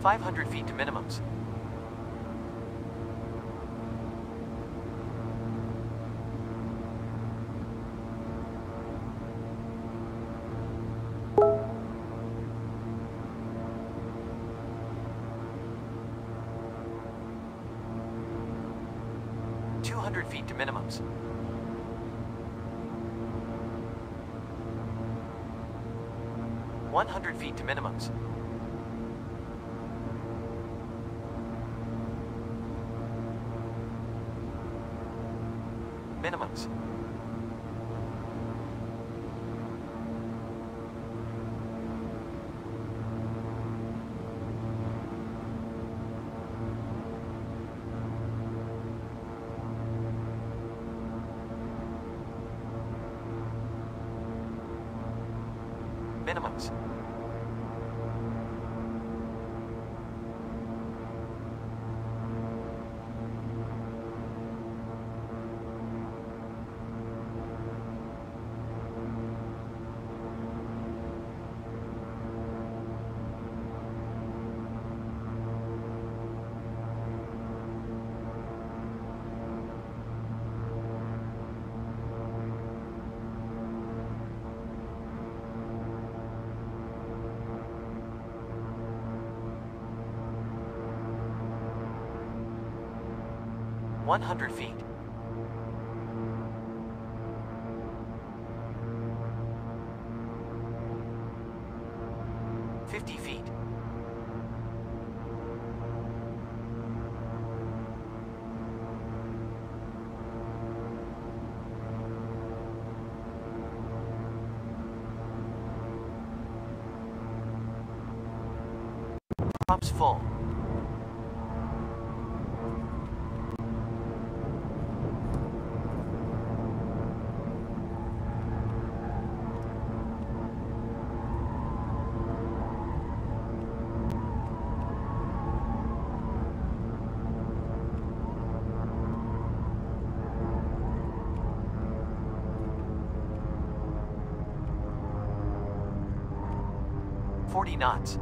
500 feet to minimums. Two hundred feet to minimums. One hundred feet to minimums. Minimums. Minimums. One hundred feet. Fifty feet. Props full. Forty knots.